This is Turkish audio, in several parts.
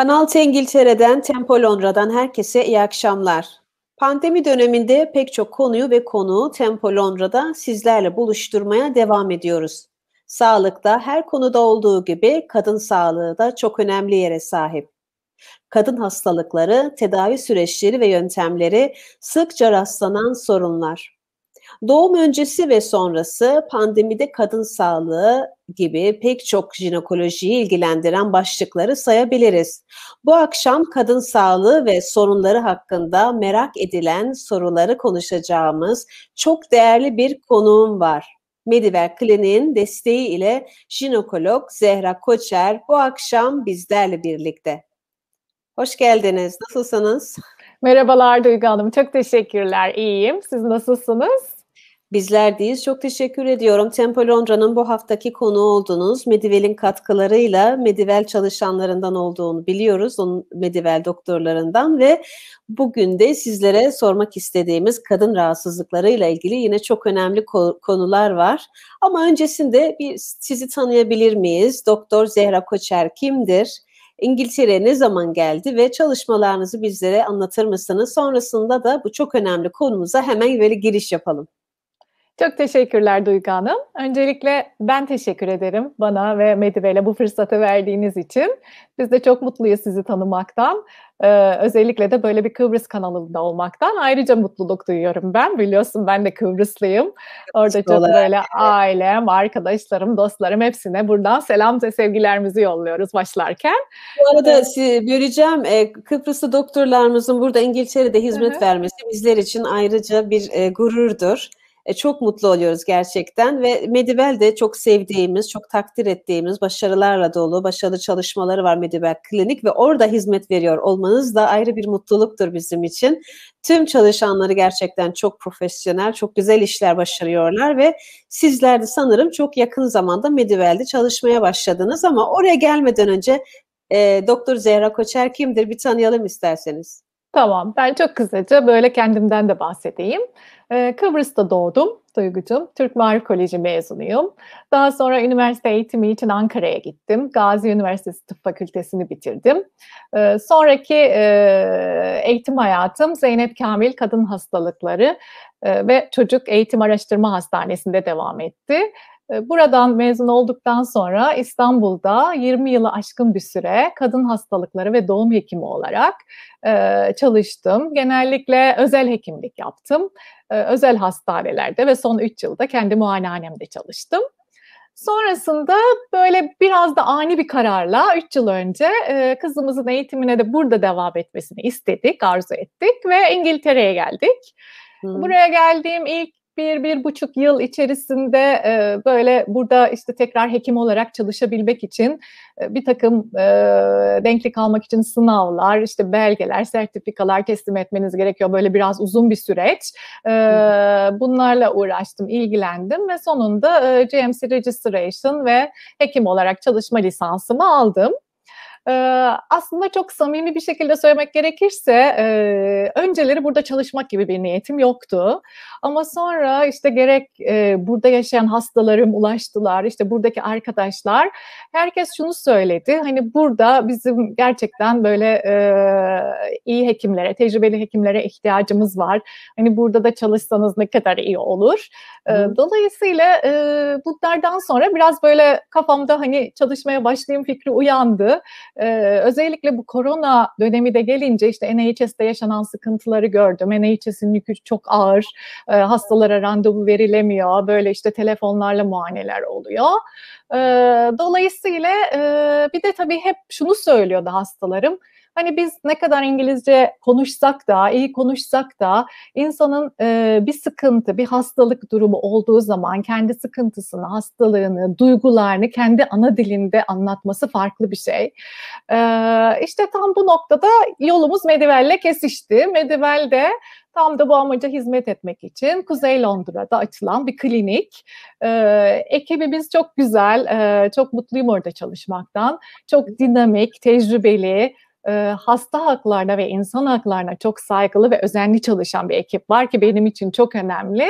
Kanal T İngiltere'den, Tempo Londra'dan herkese iyi akşamlar. Pandemi döneminde pek çok konuyu ve konuğu Tempo Londra'da sizlerle buluşturmaya devam ediyoruz. Sağlıkta her konuda olduğu gibi kadın sağlığı da çok önemli yere sahip. Kadın hastalıkları, tedavi süreçleri ve yöntemleri sıkça rastlanan sorunlar. Doğum öncesi ve sonrası pandemide kadın sağlığı gibi pek çok jinekolojiyi ilgilendiren başlıkları sayabiliriz. Bu akşam kadın sağlığı ve sorunları hakkında merak edilen soruları konuşacağımız çok değerli bir konuğum var. Mediver Kliniğin desteği ile jinekolog Zehra Koçer bu akşam bizlerle birlikte. Hoş geldiniz. Nasılsınız? Merhabalar Duygu Hanım. Çok teşekkürler. İyiyim. Siz nasılsınız? Bizler deyiz. Çok teşekkür ediyorum. Tempo Londra'nın bu haftaki konu oldunuz. Medivel'in katkılarıyla Medivel çalışanlarından olduğunu biliyoruz. Onun Medivel doktorlarından ve bugün de sizlere sormak istediğimiz kadın rahatsızlıklarıyla ilgili yine çok önemli konular var. Ama öncesinde bir sizi tanıyabilir miyiz? Doktor Zehra Koçer kimdir? İngiltere'ye ne zaman geldi ve çalışmalarınızı bizlere anlatır mısınız? Sonrasında da bu çok önemli konumuza hemen böyle giriş yapalım. Çok teşekkürler Duygu Hanım. Öncelikle ben teşekkür ederim bana ve Medibel'e bu fırsatı verdiğiniz için. Biz de çok mutluyuz sizi tanımaktan. Ee, özellikle de böyle bir Kıbrıs kanalında olmaktan ayrıca mutluluk duyuyorum ben. Biliyorsun ben de Kıbrıslıyım. Orada çok böyle ailem, arkadaşlarım, dostlarım hepsine buradan selam ve sevgilerimizi yolluyoruz başlarken. Bu arada ee, böleceğim. E, Kıbrıslı doktorlarımızın burada İngiltere'de hizmet hı. vermesi bizler için ayrıca bir e, gururdur. E, çok mutlu oluyoruz gerçekten ve Medibel de çok sevdiğimiz, çok takdir ettiğimiz başarılarla dolu, başarılı çalışmaları var Medibel Klinik ve orada hizmet veriyor olmanız da ayrı bir mutluluktur bizim için. Tüm çalışanları gerçekten çok profesyonel, çok güzel işler başarıyorlar ve sizler de sanırım çok yakın zamanda Medibel'de çalışmaya başladınız ama oraya gelmeden önce e, Doktor Zehra Koçer kimdir bir tanıyalım isterseniz. Tamam, ben çok kısaca böyle kendimden de bahsedeyim. Ee, Kıbrıs'ta doğdum Duygucuğum. Türk Marif Koleji mezunuyum. Daha sonra üniversite eğitimi için Ankara'ya gittim. Gazi Üniversitesi Tıp Fakültesini bitirdim. Ee, sonraki e, eğitim hayatım Zeynep Kamil Kadın Hastalıkları e, ve Çocuk Eğitim Araştırma Hastanesi'nde devam etti. Ee, buradan mezun olduktan sonra İstanbul'da 20 yılı aşkın bir süre kadın hastalıkları ve doğum hekimi olarak e, çalıştım. Genellikle özel hekimlik yaptım. E, özel hastanelerde ve son 3 yılda kendi muayenehanemde çalıştım. Sonrasında böyle biraz da ani bir kararla 3 yıl önce e, kızımızın eğitimine de burada devam etmesini istedik, arzu ettik ve İngiltere'ye geldik. Hmm. Buraya geldiğim ilk bir, bir buçuk yıl içerisinde e, böyle burada işte tekrar hekim olarak çalışabilmek için e, bir takım e, denklik almak için sınavlar, işte belgeler, sertifikalar teslim etmeniz gerekiyor. Böyle biraz uzun bir süreç. E, bunlarla uğraştım, ilgilendim ve sonunda e, GMC Registration ve hekim olarak çalışma lisansımı aldım. Ee, aslında çok samimi bir şekilde söylemek gerekirse e, önceleri burada çalışmak gibi bir niyetim yoktu. Ama sonra işte gerek e, burada yaşayan hastalarım ulaştılar, işte buradaki arkadaşlar herkes şunu söyledi. Hani burada bizim gerçekten böyle e, iyi hekimlere, tecrübeli hekimlere ihtiyacımız var. Hani burada da çalışsanız ne kadar iyi olur. E, dolayısıyla e, bunlardan sonra biraz böyle kafamda hani çalışmaya başlayayım fikri uyandı. Ee, özellikle bu korona dönemi de gelince işte NHS'de yaşanan sıkıntıları gördüm. NHS'in yükü çok ağır. Ee, hastalara randevu verilemiyor. Böyle işte telefonlarla muayeneler oluyor. Ee, dolayısıyla e, bir de tabii hep şunu söylüyordu hastalarım. Hani biz ne kadar İngilizce konuşsak da, iyi konuşsak da insanın e, bir sıkıntı, bir hastalık durumu olduğu zaman kendi sıkıntısını, hastalığını, duygularını kendi ana dilinde anlatması farklı bir şey. E, işte tam bu noktada yolumuz Medivel'le kesişti. Medivel de Tam da bu amaca hizmet etmek için Kuzey Londra'da açılan bir klinik. Ee, ekibimiz çok güzel, ee, çok mutluyum orada çalışmaktan. Çok dinamik, tecrübeli, hasta haklarına ve insan haklarına çok saygılı ve özenli çalışan bir ekip var ki benim için çok önemli.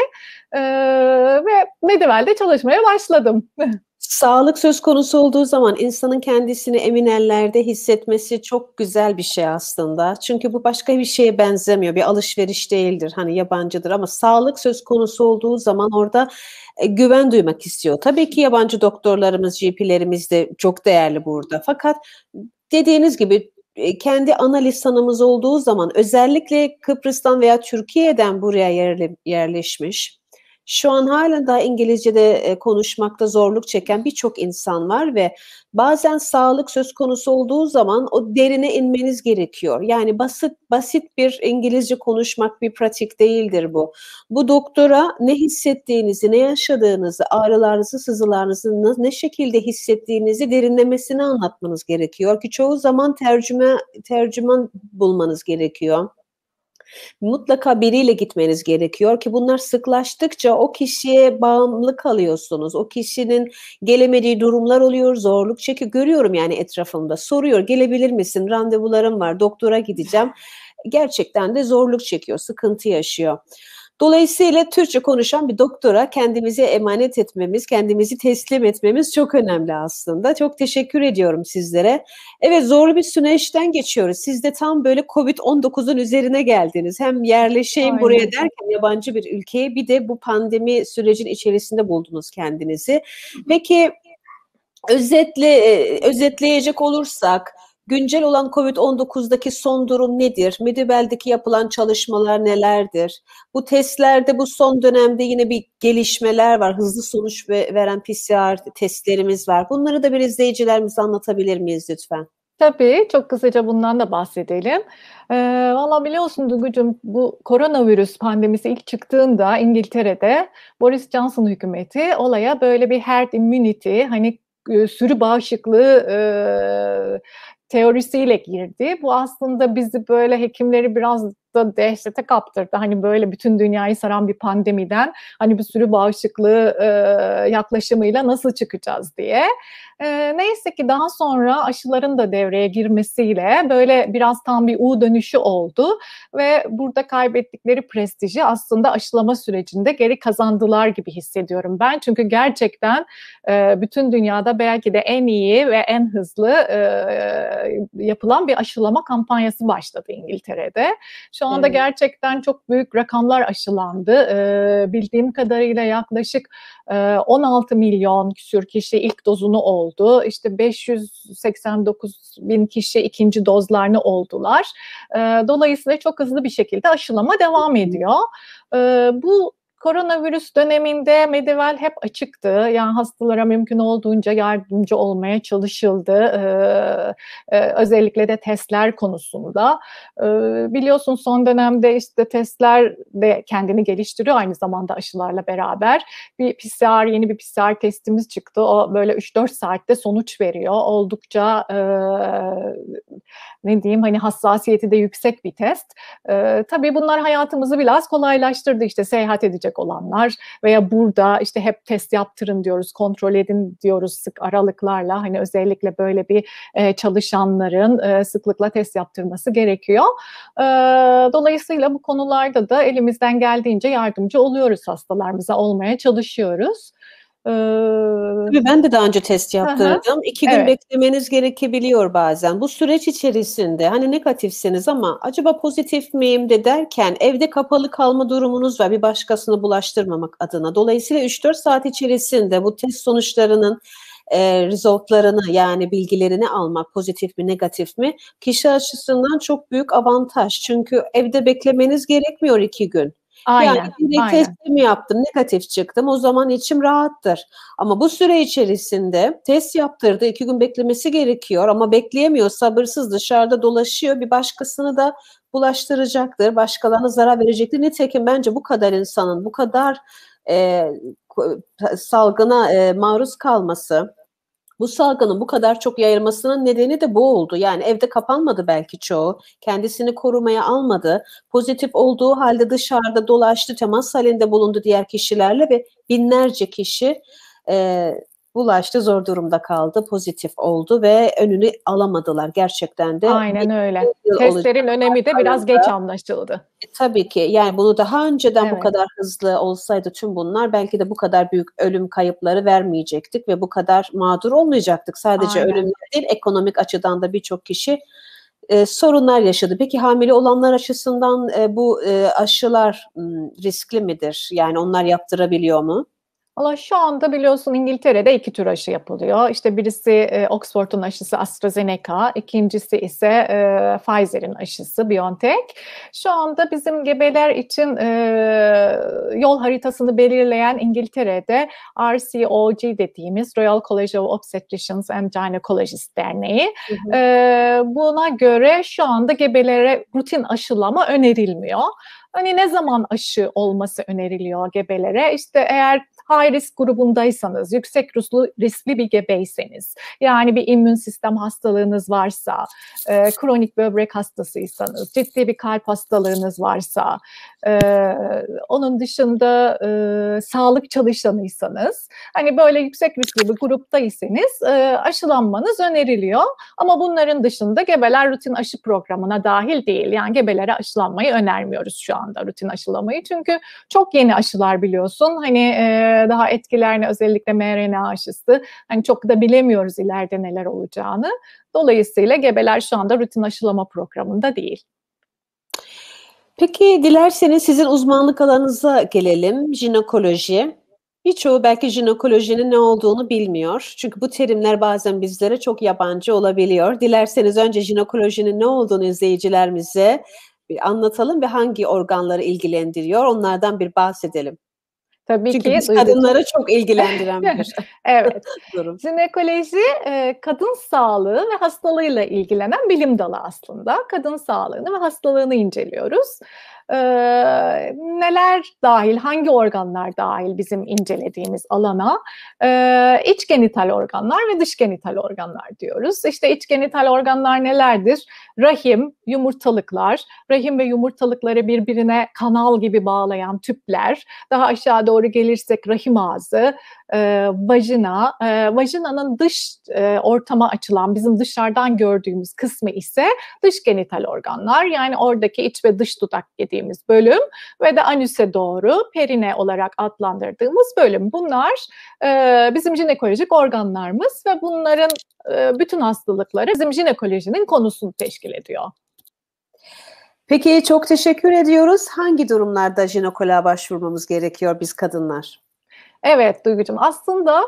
Ve Medivel'de çalışmaya başladım. Sağlık söz konusu olduğu zaman insanın kendisini emin ellerde hissetmesi çok güzel bir şey aslında. Çünkü bu başka bir şeye benzemiyor. Bir alışveriş değildir. Hani yabancıdır ama sağlık söz konusu olduğu zaman orada e, güven duymak istiyor. Tabii ki yabancı doktorlarımız, GP'lerimiz de çok değerli burada. Fakat dediğiniz gibi kendi ana lisanımız olduğu zaman özellikle Kıbrıs'tan veya Türkiye'den buraya yerleşmiş şu an hala da İngilizce'de e, konuşmakta zorluk çeken birçok insan var ve bazen sağlık söz konusu olduğu zaman o derine inmeniz gerekiyor. Yani basit basit bir İngilizce konuşmak bir pratik değildir bu. Bu doktora ne hissettiğinizi, ne yaşadığınızı, ağrılarınızı, sızılarınızı ne şekilde hissettiğinizi derinlemesine anlatmanız gerekiyor ki çoğu zaman tercüme tercüman bulmanız gerekiyor mutlaka biriyle gitmeniz gerekiyor ki bunlar sıklaştıkça o kişiye bağımlı kalıyorsunuz. O kişinin gelemediği durumlar oluyor, zorluk çekiyor. Görüyorum yani etrafımda. Soruyor, gelebilir misin? Randevularım var, doktora gideceğim. Gerçekten de zorluk çekiyor, sıkıntı yaşıyor. Dolayısıyla Türkçe konuşan bir doktora kendimizi emanet etmemiz, kendimizi teslim etmemiz çok önemli aslında. Çok teşekkür ediyorum sizlere. Evet zorlu bir süreçten geçiyoruz. Siz de tam böyle Covid-19'un üzerine geldiniz. Hem yerleşeyim Aynen. buraya derken yabancı bir ülkeye bir de bu pandemi sürecin içerisinde buldunuz kendinizi. Peki özetle e, özetleyecek olursak Güncel olan COVID-19'daki son durum nedir? Medibel'deki yapılan çalışmalar nelerdir? Bu testlerde bu son dönemde yine bir gelişmeler var. Hızlı sonuç veren PCR testlerimiz var. Bunları da bir izleyicilerimize anlatabilir miyiz lütfen? Tabii, çok kısaca bundan da bahsedelim. Ee, Valla biliyorsun Duygucuğum, bu koronavirüs pandemisi ilk çıktığında İngiltere'de Boris Johnson hükümeti olaya böyle bir herd immunity, hani sürü bağışıklığı e, teorisiyle girdi. Bu aslında bizi böyle hekimleri biraz da dehşete kaptırdı. Hani böyle bütün dünyayı saran bir pandemiden hani bir sürü bağışıklığı e, yaklaşımıyla nasıl çıkacağız diye. E, neyse ki daha sonra aşıların da devreye girmesiyle böyle biraz tam bir U dönüşü oldu ve burada kaybettikleri prestiji aslında aşılama sürecinde geri kazandılar gibi hissediyorum ben. Çünkü gerçekten e, bütün dünyada belki de en iyi ve en hızlı e, yapılan bir aşılama kampanyası başladı İngiltere'de. Şu anda evet. gerçekten çok büyük rakamlar aşılandı. E, bildiğim kadarıyla yaklaşık e, 16 milyon küsür kişi ilk dozunu oldu. İşte 589 bin kişi ikinci dozlarını oldular. E, dolayısıyla çok hızlı bir şekilde aşılama devam ediyor. E, bu Koronavirüs döneminde Medivel hep açıktı. Yani hastalara mümkün olduğunca yardımcı olmaya çalışıldı. Ee, e, özellikle de testler konusunda. Ee, biliyorsun son dönemde işte testler de kendini geliştiriyor aynı zamanda aşılarla beraber. Bir PCR, yeni bir PCR testimiz çıktı. O böyle 3-4 saatte sonuç veriyor. Oldukça e, ne diyeyim hani hassasiyeti de yüksek bir test. Ee, tabii bunlar hayatımızı biraz kolaylaştırdı. İşte seyahat edecek edecek olanlar veya burada işte hep test yaptırın diyoruz, kontrol edin diyoruz sık aralıklarla. Hani özellikle böyle bir e, çalışanların e, sıklıkla test yaptırması gerekiyor. E, dolayısıyla bu konularda da elimizden geldiğince yardımcı oluyoruz hastalarımıza olmaya çalışıyoruz. Tabii ben de daha önce test yaptırdım. Hı İki gün evet. beklemeniz gerekebiliyor bazen. Bu süreç içerisinde hani negatifsiniz ama acaba pozitif miyim de derken evde kapalı kalma durumunuz var bir başkasını bulaştırmamak adına. Dolayısıyla 3-4 saat içerisinde bu test sonuçlarının e, resultlarını yani bilgilerini almak pozitif mi negatif mi kişi açısından çok büyük avantaj. Çünkü evde beklemeniz gerekmiyor iki gün. Aynen, yani direkt aynen. testimi yaptım, negatif çıktım. O zaman içim rahattır. Ama bu süre içerisinde test yaptırdı, iki gün beklemesi gerekiyor ama bekleyemiyor, sabırsız dışarıda dolaşıyor. Bir başkasını da bulaştıracaktır, başkalarına zarar verecektir. Nitekim bence bu kadar insanın bu kadar e, salgına e, maruz kalması, bu salgının bu kadar çok yayılmasının nedeni de bu oldu. Yani evde kapanmadı belki çoğu. Kendisini korumaya almadı. Pozitif olduğu halde dışarıda dolaştı, temas halinde bulundu diğer kişilerle ve binlerce kişi e, bulaştı, zor durumda kaldı, pozitif oldu ve önünü alamadılar gerçekten de. Aynen öyle. Testlerin önemi de biraz geç anlaşıldı. E, tabii ki yani bunu daha önceden evet. bu kadar hızlı olsaydı tüm bunlar belki de bu kadar büyük ölüm kayıpları vermeyecektik ve bu kadar mağdur olmayacaktık. Sadece Aynen. ölüm değil ekonomik açıdan da birçok kişi e, sorunlar yaşadı. Peki hamile olanlar açısından e, bu e, aşılar m, riskli midir? Yani onlar yaptırabiliyor mu? Valla şu anda biliyorsun İngiltere'de iki tür aşı yapılıyor. İşte birisi e, Oxford'un aşısı AstraZeneca, ikincisi ise e, Pfizer'in aşısı BioNTech. Şu anda bizim gebeler için e, yol haritasını belirleyen İngiltere'de RCOG dediğimiz Royal College of Obstetricians and Gynecologists Derneği. Hı hı. E, buna göre şu anda gebelere rutin aşılama önerilmiyor. Hani ne zaman aşı olması öneriliyor gebelere? İşte eğer high risk grubundaysanız, yüksek riskli, bir gebeyseniz, yani bir immün sistem hastalığınız varsa, e, kronik böbrek hastasıysanız, ciddi bir kalp hastalığınız varsa, e, onun dışında e, sağlık çalışanıysanız, hani böyle yüksek riskli bir gruptaysanız e, aşılanmanız öneriliyor. Ama bunların dışında gebeler rutin aşı programına dahil değil. Yani gebelere aşılanmayı önermiyoruz şu anda rutin aşılamayı. Çünkü çok yeni aşılar biliyorsun. Hani e, daha etkilerini özellikle mRNA aşısı hani çok da bilemiyoruz ileride neler olacağını. Dolayısıyla gebeler şu anda rutin aşılama programında değil. Peki dilerseniz sizin uzmanlık alanınıza gelelim. Jinekoloji. Birçoğu belki jinekolojinin ne olduğunu bilmiyor. Çünkü bu terimler bazen bizlere çok yabancı olabiliyor. Dilerseniz önce jinekolojinin ne olduğunu izleyicilerimize bir anlatalım ve hangi organları ilgilendiriyor onlardan bir bahsedelim. Tabii Çünkü ki. Biz kadınları çok ilgilendiren bir evet. durum. Jinekoloji kadın sağlığı ve hastalığıyla ilgilenen bilim dalı aslında. Kadın sağlığını ve hastalığını inceliyoruz e, neler dahil, hangi organlar dahil bizim incelediğimiz alana? E, iç genital organlar ve dış genital organlar diyoruz. İşte iç genital organlar nelerdir? Rahim, yumurtalıklar, rahim ve yumurtalıkları birbirine kanal gibi bağlayan tüpler, daha aşağı doğru gelirsek rahim ağzı, e, vajina, e, vajinanın dış e, ortama açılan bizim dışarıdan gördüğümüz kısmı ise dış genital organlar yani oradaki iç ve dış dudak dediğimiz bölüm ve de anüse doğru perine olarak adlandırdığımız bölüm. Bunlar e, bizim jinekolojik organlarımız ve bunların e, bütün hastalıkları bizim jinekolojinin konusunu teşkil ediyor. Peki çok teşekkür ediyoruz. Hangi durumlarda jinekoloğa başvurmamız gerekiyor biz kadınlar? Evet Duygucuğum aslında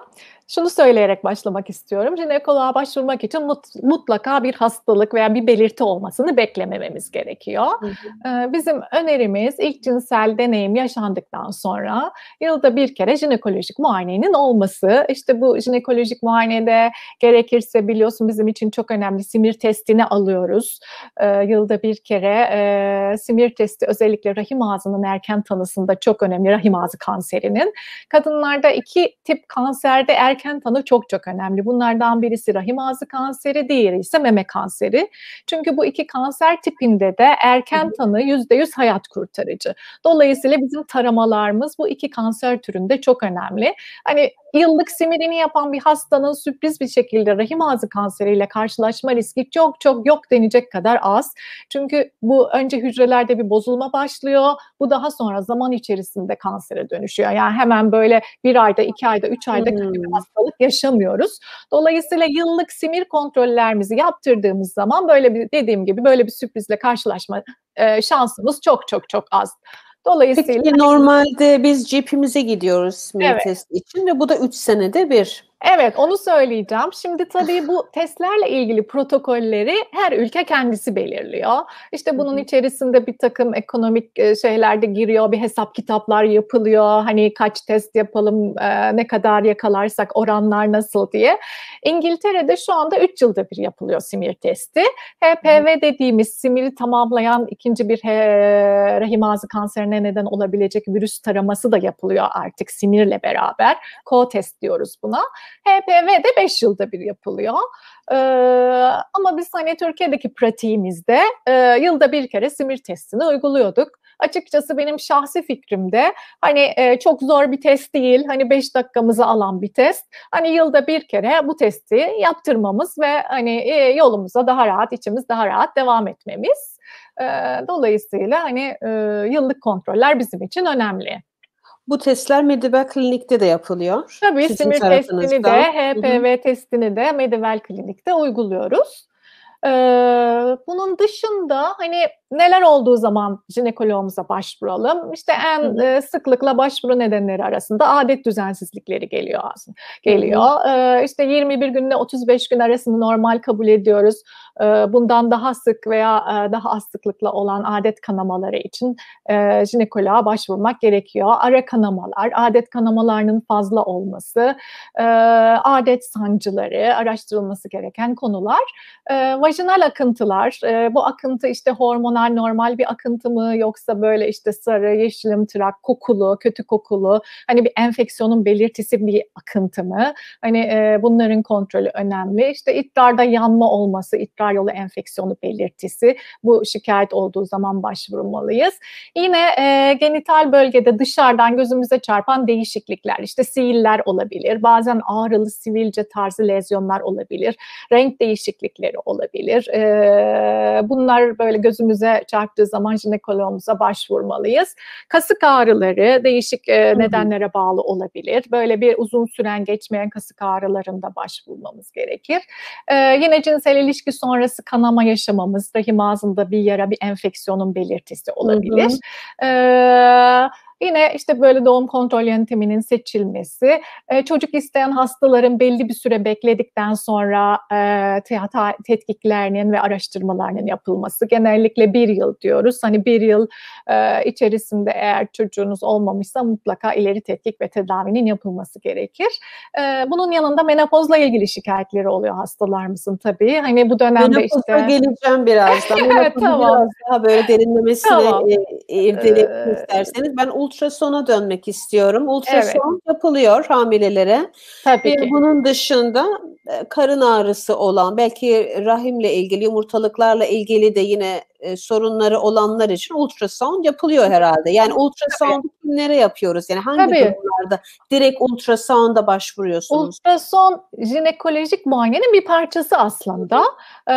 şunu söyleyerek başlamak istiyorum. Jinekoloğa başvurmak için mut, mutlaka bir hastalık veya bir belirti olmasını beklemememiz gerekiyor. Hı hı. Ee, bizim önerimiz ilk cinsel deneyim yaşandıktan sonra yılda bir kere jinekolojik muayenenin olması. İşte bu jinekolojik muayenede gerekirse biliyorsun bizim için çok önemli simir testini alıyoruz. Ee, yılda bir kere e, simir testi özellikle rahim ağzının erken tanısında çok önemli rahim ağzı kanserinin. Kadınlarda iki tip kanserde erken erken tanı çok çok önemli. Bunlardan birisi rahim ağzı kanseri, diğeri ise meme kanseri. Çünkü bu iki kanser tipinde de erken tanı %100 hayat kurtarıcı. Dolayısıyla bizim taramalarımız bu iki kanser türünde çok önemli. Hani yıllık simirini yapan bir hastanın sürpriz bir şekilde rahim ağzı kanseriyle karşılaşma riski çok çok yok denecek kadar az. Çünkü bu önce hücrelerde bir bozulma başlıyor. Bu daha sonra zaman içerisinde kansere dönüşüyor. Yani hemen böyle bir ayda, iki ayda, üç ayda hmm. bir hastalık yaşamıyoruz. Dolayısıyla yıllık simir kontrollerimizi yaptırdığımız zaman böyle bir dediğim gibi böyle bir sürprizle karşılaşma e, şansımız çok çok çok az. Dolayısıyla Peki normalde biz GP'mize gidiyoruz evet. testi için ve bu da 3 senede bir. Evet onu söyleyeceğim. Şimdi tabii bu testlerle ilgili protokolleri her ülke kendisi belirliyor. İşte bunun içerisinde bir takım ekonomik e, şeyler de giriyor. Bir hesap kitaplar yapılıyor. Hani kaç test yapalım, e, ne kadar yakalarsak oranlar nasıl diye. İngiltere'de şu anda 3 yılda bir yapılıyor simir testi. HPV dediğimiz simiri tamamlayan ikinci bir rahim ağzı kanserine neden olabilecek virüs taraması da yapılıyor artık simirle beraber. Co-test diyoruz buna. HPV de 5 yılda bir yapılıyor. Ee, ama biz hani Türkiye'deki pratiğimizde e, yılda bir kere simir testini uyguluyorduk. açıkçası benim şahsi fikrimde hani e, çok zor bir test değil. Hani 5 dakikamızı alan bir test. Hani yılda bir kere bu testi yaptırmamız ve hani e, yolumuza daha rahat, içimiz daha rahat devam etmemiz. E, dolayısıyla hani e, yıllık kontroller bizim için önemli. Bu testler Medivel Klinik'te de yapılıyor. Tabii simir testini de, HPV Hı-hı. testini de Medivel Klinik'te uyguluyoruz. Ee, bunun dışında hani neler olduğu zaman jinekoloğumuza başvuralım. İşte en e, sıklıkla başvuru nedenleri arasında adet düzensizlikleri geliyor aslında. Geliyor. Ee, işte 21 günle 35 gün arasını normal kabul ediyoruz. Ee, bundan daha sık veya e, daha az sıklıkla olan adet kanamaları için e, jinekoloğa başvurmak gerekiyor. Ara kanamalar, adet kanamalarının fazla olması, e, adet sancıları araştırılması gereken konular. E, vajinal akıntılar, e, bu akıntı işte hormonal normal bir akıntı mı yoksa böyle işte sarı, yeşilimtırak, kokulu, kötü kokulu hani bir enfeksiyonun belirtisi bir akıntı mı? Hani e, bunların kontrolü önemli. İşte idrarda yanma olması, idrar yolu enfeksiyonu belirtisi bu şikayet olduğu zaman başvurmalıyız. Yine e, genital bölgede dışarıdan gözümüze çarpan değişiklikler işte sihirler olabilir. Bazen ağrılı sivilce tarzı lezyonlar olabilir. Renk değişiklikleri olabilir. E, bunlar böyle gözümüze çarptığı zaman jinekoloğumuza başvurmalıyız. Kasık ağrıları değişik e, nedenlere bağlı olabilir. Böyle bir uzun süren geçmeyen kasık ağrılarında başvurmamız gerekir. E, yine cinsel ilişki sonrası kanama yaşamamız, rahim ağzında bir yara, bir enfeksiyonun belirtisi olabilir. Hı hı. E, Yine işte böyle doğum kontrol yönteminin seçilmesi, e, çocuk isteyen hastaların belli bir süre bekledikten sonra e, tetkiklerinin ve araştırmalarının yapılması. Genellikle bir yıl diyoruz. Hani bir yıl e, içerisinde eğer çocuğunuz olmamışsa mutlaka ileri tetkik ve tedavinin yapılması gerekir. E, bunun yanında menopozla ilgili şikayetleri oluyor hastalarımızın tabii. Hani bu dönemde Menopoz'a işte... geleceğim birazdan. evet, tamam. biraz daha böyle derinlemesine tamam. e, e, isterseniz. Ben ultrasona dönmek istiyorum. Ultrason evet. yapılıyor hamilelere. Tabii ee, ki. Bunun dışında e, karın ağrısı olan, belki rahimle ilgili, yumurtalıklarla ilgili de yine e, sorunları olanlar için ultrasound yapılıyor herhalde. Yani ultrasound kimlere yapıyoruz? Yani hangi Tabii. durumlarda direkt ultrasound'a başvuruyorsunuz? Ultrason jinekolojik muayenenin bir parçası aslında. Ee,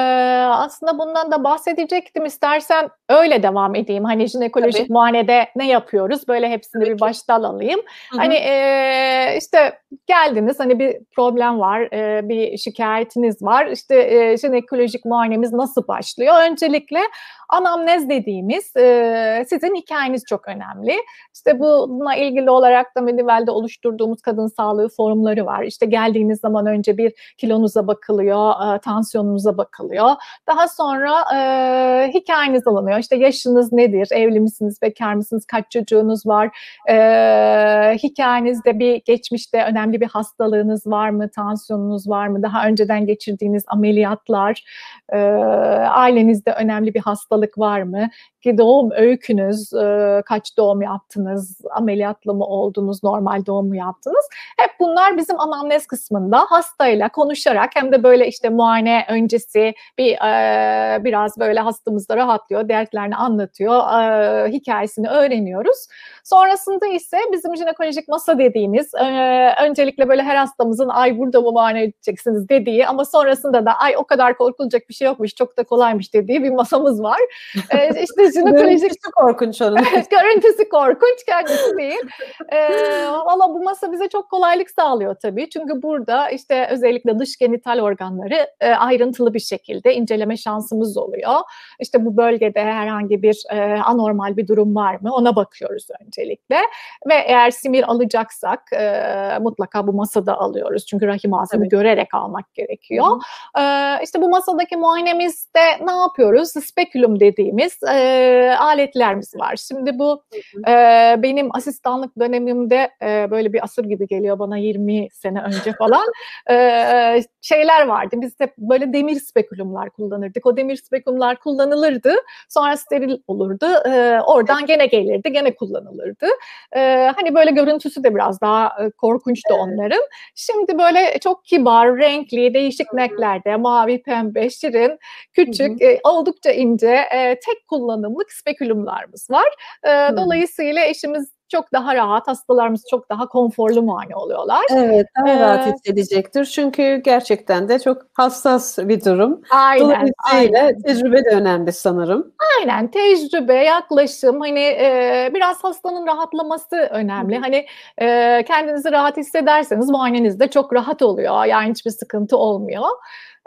aslında bundan da bahsedecektim. İstersen öyle devam edeyim. Hani jinekolojik Tabii. muayenede ne yapıyoruz? Böyle hepsini Tabii. bir baştan alayım. Hı-hı. Hani e, işte geldiniz hani bir problem var, e, bir şikayetiniz var. İşte e, jinekolojik muayenemiz nasıl başlıyor? Öncelikle Anamnez dediğimiz e, sizin hikayeniz çok önemli. İşte bununla ilgili olarak da Medivel'de oluşturduğumuz kadın sağlığı forumları var. İşte geldiğiniz zaman önce bir kilonuza bakılıyor, e, tansiyonunuza bakılıyor. Daha sonra e, hikayeniz alınıyor. İşte yaşınız nedir, evli misiniz, bekar mısınız, kaç çocuğunuz var, e, hikayenizde bir geçmişte önemli bir hastalığınız var mı, tansiyonunuz var mı, daha önceden geçirdiğiniz ameliyatlar, e, ailenizde önemli bir hastalık var mı? Ki doğum öykünüz, e, kaç doğum yaptınız, ameliyatlı mı oldunuz, normal doğum mu yaptınız? Hep bunlar bizim anamnez kısmında hastayla konuşarak hem de böyle işte muayene öncesi bir e, biraz böyle hastamız da rahatlıyor, dertlerini anlatıyor, e, hikayesini öğreniyoruz. Sonrasında ise bizim jinekolojik masa dediğimiz öncelikle böyle her hastamızın ay burada mı muayene edeceksiniz dediği ama sonrasında da ay o kadar korkulacak bir şey yokmuş çok da kolaymış dediği bir masamız var. E, işte jinekolojik... Görüntüsü korkunç onun. görüntüsü korkunç kendisi değil. E, Valla bu masa bize çok kolaylık sağlıyor tabii. Çünkü burada işte özellikle dış genital organları e, ayrıntılı bir şekilde inceleme şansımız oluyor. İşte bu bölgede herhangi bir e, anormal bir durum var mı ona bakıyoruz öncelikle. Ve eğer simir alacaksak e, mutlaka bu masada alıyoruz. Çünkü rahim ağzını evet. görerek almak gerekiyor. E, işte bu masadaki muayenemizde ne yapıyoruz? Spekülüm dediğimiz e, aletlerimiz var. Şimdi bu e, benim asistanlık dönemimde e, böyle bir asır gibi geliyor bana 20 sene önce falan e, şeyler vardı. Biz hep böyle demir spekülümler kullanırdık. O demir spekülümler kullanılırdı. Sonra steril olurdu. E, oradan gene gelirdi, gene kullanılırdı. E, hani böyle görüntüsü de biraz daha e, korkunçtu onların. Şimdi böyle çok kibar, renkli, değişik renklerde mavi, pembe, şirin, küçük, e, oldukça ince, e, tek kullanım adımlık spekülumlarımız var. E, hmm. Dolayısıyla eşimiz çok daha rahat, hastalarımız çok daha konforlu muayene oluyorlar. Evet, daha ee, rahat hissedecektir. Çünkü gerçekten de çok hassas bir durum. Aynen. Dolayısıyla aynen. tecrübe de önemli sanırım. Aynen, tecrübe, yaklaşım, hani e, biraz hastanın rahatlaması önemli. Hı. Hani e, kendinizi rahat hissederseniz muayeneniz de çok rahat oluyor. Yani hiçbir sıkıntı olmuyor.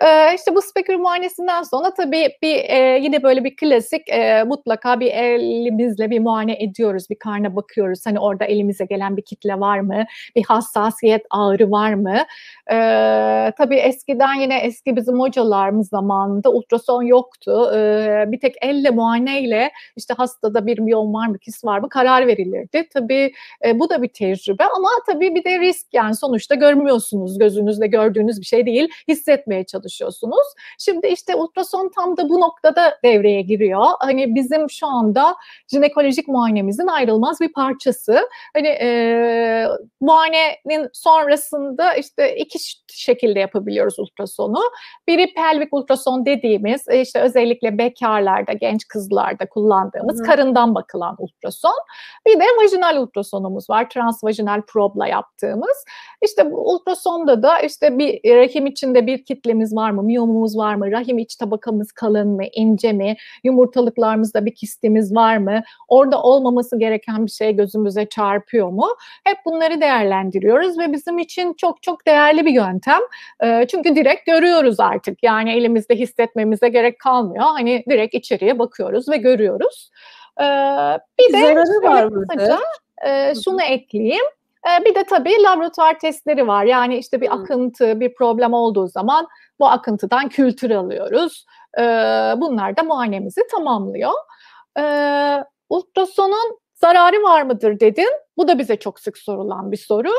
Ee, işte bu spekül muayenesinden sonra tabii bir e, yine böyle bir klasik e, mutlaka bir elimizle bir muayene ediyoruz, bir karna bakıyoruz. Hani orada elimize gelen bir kitle var mı? Bir hassasiyet, ağrı var mı? Ee, tabii eskiden yine eski bizim hocalarımız zamanında ultrason yoktu. Ee, bir tek elle muayeneyle işte hastada bir miyom var mı, kis var mı karar verilirdi. Tabii e, bu da bir tecrübe ama tabii bir de risk yani sonuçta görmüyorsunuz gözünüzle gördüğünüz bir şey değil. Hissetmeye çalışıyorsunuz çalışıyorsunuz. Şimdi işte ultrason tam da bu noktada devreye giriyor. Hani bizim şu anda jinekolojik muayenemizin ayrılmaz bir parçası. Hani e, muayenenin sonrasında işte iki şekilde yapabiliyoruz ultrasonu. Biri pelvik ultrason dediğimiz e, işte özellikle bekarlarda, genç kızlarda kullandığımız Hı. karından bakılan ultrason. Bir de vajinal ultrasonumuz var. Transvajinal probla yaptığımız. İşte bu ultrasonda da işte bir rahim içinde bir kitlemiz var mı, miyomumuz var mı, rahim iç tabakamız kalın mı, ince mi, yumurtalıklarımızda bir kistimiz var mı, orada olmaması gereken bir şey gözümüze çarpıyor mu? Hep bunları değerlendiriyoruz ve bizim için çok çok değerli bir yöntem. E, çünkü direkt görüyoruz artık. Yani elimizde hissetmemize gerek kalmıyor. Hani direkt içeriye bakıyoruz ve görüyoruz. E, bir de zararı var mı? e, şunu ekleyeyim. Bir de tabii laboratuvar testleri var. Yani işte bir akıntı, bir problem olduğu zaman bu akıntıdan kültür alıyoruz. Bunlar da muayenemizi tamamlıyor. Ultrasonun zararı var mıdır dedin. Bu da bize çok sık sorulan bir soru.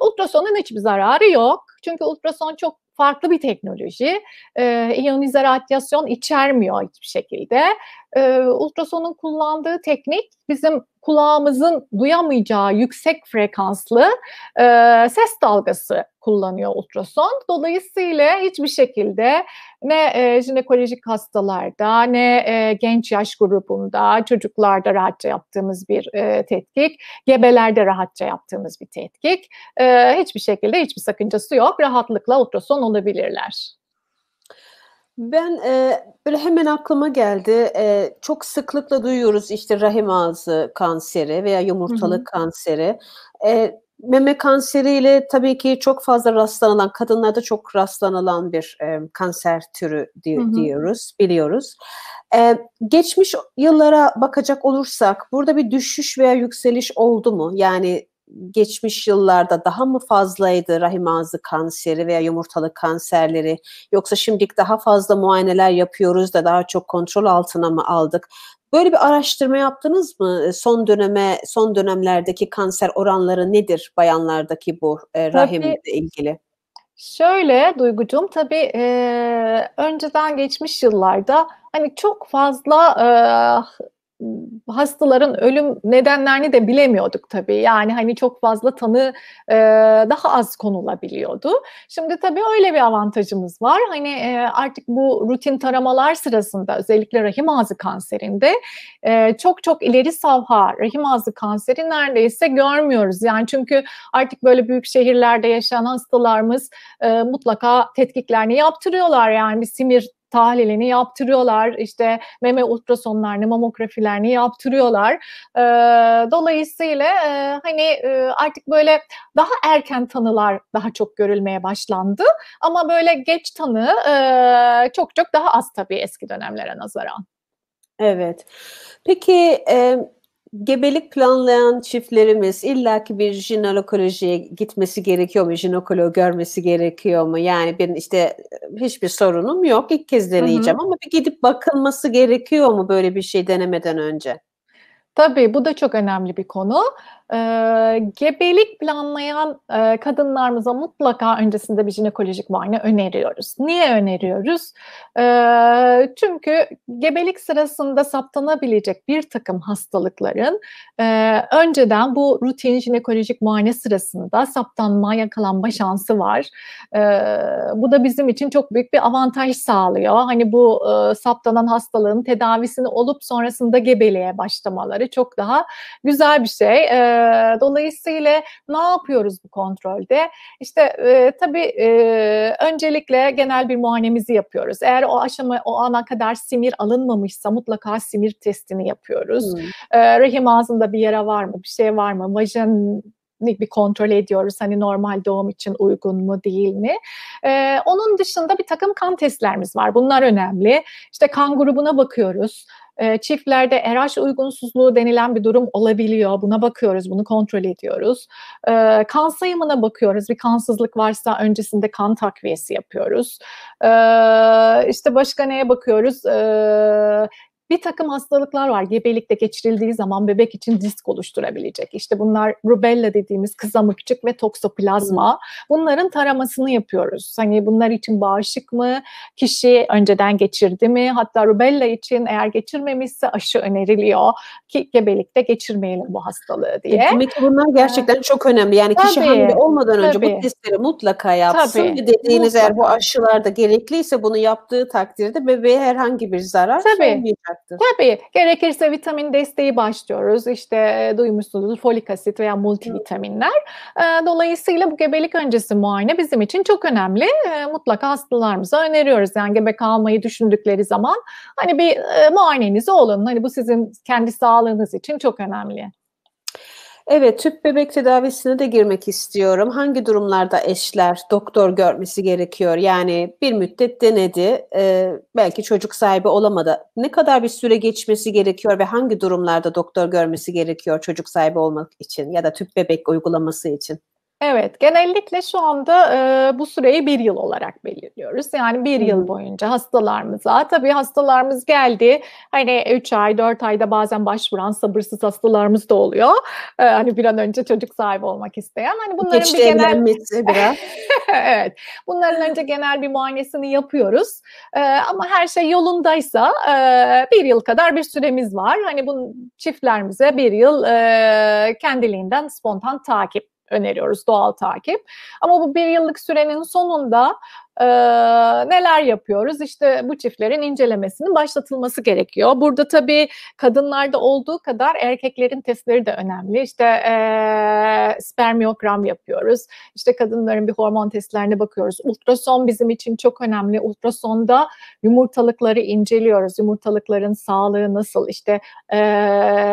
Ultrasonun hiçbir zararı yok. Çünkü ultrason çok farklı bir teknoloji. E, iyonize radyasyon içermiyor hiçbir şekilde. E, ultrasonun kullandığı teknik bizim kulağımızın duyamayacağı yüksek frekanslı e, ses dalgası kullanıyor ultrason. Dolayısıyla hiçbir şekilde ne e, jinekolojik hastalarda ne e, genç yaş grubunda çocuklarda rahatça yaptığımız bir e, tetkik, gebelerde rahatça yaptığımız bir tetkik. E, hiçbir şekilde hiçbir sakıncası yok. Rahatlıkla ultrason olabilirler. Ben e, böyle hemen aklıma geldi. E, çok sıklıkla duyuyoruz işte rahim ağzı kanseri veya yumurtalık hı hı. kanseri. E, meme kanseriyle tabii ki çok fazla rastlanılan, kadınlarda çok rastlanılan bir e, kanser türü di- hı hı. diyoruz, biliyoruz. E, geçmiş yıllara bakacak olursak burada bir düşüş veya yükseliş oldu mu? Yani geçmiş yıllarda daha mı fazlaydı rahim ağzı kanseri veya yumurtalık kanserleri yoksa şimdilik daha fazla muayeneler yapıyoruz da daha çok kontrol altına mı aldık? Böyle bir araştırma yaptınız mı? Son döneme, son dönemlerdeki kanser oranları nedir bayanlardaki bu e, rahimle ilgili? Şöyle Duygucuğum, tabii e, önceden geçmiş yıllarda hani çok fazla e, hastaların ölüm nedenlerini de bilemiyorduk tabii. Yani hani çok fazla tanı e, daha az konulabiliyordu. Şimdi tabii öyle bir avantajımız var. Hani e, artık bu rutin taramalar sırasında özellikle rahim ağzı kanserinde e, çok çok ileri savha rahim ağzı kanseri neredeyse görmüyoruz. Yani çünkü artık böyle büyük şehirlerde yaşayan hastalarımız e, mutlaka tetkiklerini yaptırıyorlar. Yani bir simir tahlilini yaptırıyorlar. İşte meme ultrasonlarını, mamografilerini yaptırıyorlar. E, dolayısıyla e, hani e, artık böyle daha erken tanılar daha çok görülmeye başlandı. Ama böyle geç tanı e, çok çok daha az tabii eski dönemlere nazaran. Evet. Peki e, gebelik planlayan çiftlerimiz illaki bir jinekolojiye gitmesi gerekiyor mu? Jinekolog görmesi gerekiyor mu? Yani ben işte hiçbir sorunum yok. İlk kez deneyeceğim hı hı. ama bir gidip bakılması gerekiyor mu böyle bir şey denemeden önce? Tabii bu da çok önemli bir konu. E, gebelik planlayan e, kadınlarımıza mutlaka öncesinde bir jinekolojik muayene öneriyoruz. Niye öneriyoruz? E, çünkü gebelik sırasında saptanabilecek bir takım hastalıkların e, önceden bu rutin jinekolojik muayene sırasında saptanma, yakalanma şansı var. E, bu da bizim için çok büyük bir avantaj sağlıyor. Hani bu e, saptanan hastalığın tedavisini olup sonrasında gebeliğe başlamaları çok daha güzel bir şey. E, dolayısıyla ne yapıyoruz bu kontrolde? İşte e, tabii e, öncelikle genel bir muayenemizi yapıyoruz. Eğer o aşama o ana kadar simir alınmamışsa mutlaka simir testini yapıyoruz. Hmm. E, rahim ağzında bir yara var mı? Bir şey var mı? Vajin bir kontrol ediyoruz. Hani normal doğum için uygun mu değil mi? Ee, onun dışında bir takım kan testlerimiz var. Bunlar önemli. İşte kan grubuna bakıyoruz. E, çiftlerde RH uygunsuzluğu denilen bir durum olabiliyor. Buna bakıyoruz, bunu kontrol ediyoruz. E, kan sayımına bakıyoruz. Bir kansızlık varsa öncesinde kan takviyesi yapıyoruz. E, işte başka neye bakıyoruz? Bir takım hastalıklar var gebelikte geçirildiği zaman bebek için disk oluşturabilecek. İşte bunlar rubella dediğimiz kızamıkçık ve toksoplazma. Bunların taramasını yapıyoruz. Hani bunlar için bağışık mı? Kişi önceden geçirdi mi? Hatta rubella için eğer geçirmemişse aşı öneriliyor ki gebelikte geçirmeyelim bu hastalığı diye. Demek ki bunlar gerçekten çok önemli. Yani kişi tabii, hamile olmadan önce tabii. bu testleri mutlaka yapsın tabii, ve dediğiniz mutlaka. eğer bu aşılar da gerekliyse bunu yaptığı takdirde bebeğe herhangi bir zarar tabii. olmayacak olacaktır. Tabii. Gerekirse vitamin desteği başlıyoruz. İşte e, duymuşsunuz folik asit veya multivitaminler. E, dolayısıyla bu gebelik öncesi muayene bizim için çok önemli. E, mutlaka hastalarımıza öneriyoruz. Yani gebe kalmayı düşündükleri zaman hani bir muayenenizi olun. Hani bu sizin kendi sağlığınız için çok önemli. Evet, tüp bebek tedavisine de girmek istiyorum. Hangi durumlarda eşler doktor görmesi gerekiyor? Yani bir müddet denedi, e, belki çocuk sahibi olamadı. Ne kadar bir süre geçmesi gerekiyor ve hangi durumlarda doktor görmesi gerekiyor çocuk sahibi olmak için ya da tüp bebek uygulaması için? Evet, genellikle şu anda e, bu süreyi bir yıl olarak belirliyoruz. Yani bir yıl boyunca hastalarımıza, tabii hastalarımız geldi, hani 3 ay, 4 ayda bazen başvuran sabırsız hastalarımız da oluyor. E, hani bir an önce çocuk sahibi olmak isteyen. Hani bunların Geçti bir genel... biraz. evet, bunların önce genel bir muayenesini yapıyoruz. E, ama her şey yolundaysa e, bir yıl kadar bir süremiz var. Hani bu çiftlerimize bir yıl e, kendiliğinden spontan takip öneriyoruz doğal takip. Ama bu bir yıllık sürenin sonunda e, neler yapıyoruz? İşte bu çiftlerin incelemesinin başlatılması gerekiyor. Burada tabii kadınlarda olduğu kadar erkeklerin testleri de önemli. İşte e, spermiyogram yapıyoruz. İşte kadınların bir hormon testlerine bakıyoruz. Ultrason bizim için çok önemli. Ultrasonda yumurtalıkları inceliyoruz. Yumurtalıkların sağlığı nasıl? İşte e,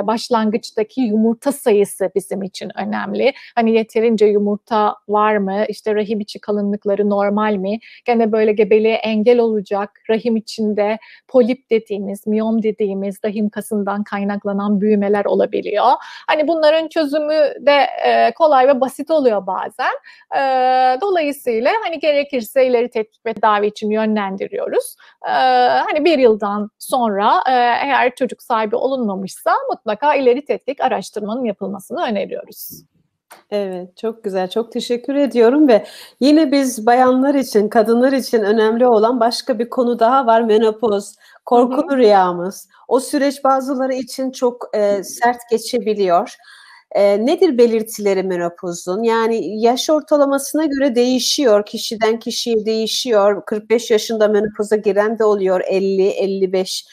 başlangıçtaki yumurta sayısı bizim için önemli. Hani yeterince yumurta var mı? İşte rahim içi kalınlıkları normal mi? Gene böyle gebeliğe engel olacak rahim içinde polip dediğimiz, miyom dediğimiz rahim kasından kaynaklanan büyümeler olabiliyor. Hani bunların çözümü de e, kolay ve basit oluyor bazen. E, dolayısıyla hani gerekirse ileri tetkik ve tedavi için yönlendiriyoruz. E, hani bir yıldan sonra e, eğer çocuk sahibi olunmamışsa mutlaka ileri tetkik araştırmanın yapılmasını öneriyoruz. Evet, çok güzel. Çok teşekkür ediyorum ve yine biz bayanlar için, kadınlar için önemli olan başka bir konu daha var. Menopoz, korkulu rüyamız. O süreç bazıları için çok e, sert geçebiliyor. E, nedir belirtileri menopozun? Yani yaş ortalamasına göre değişiyor. Kişiden kişiye değişiyor. 45 yaşında menopoza giren de oluyor. 50, 55.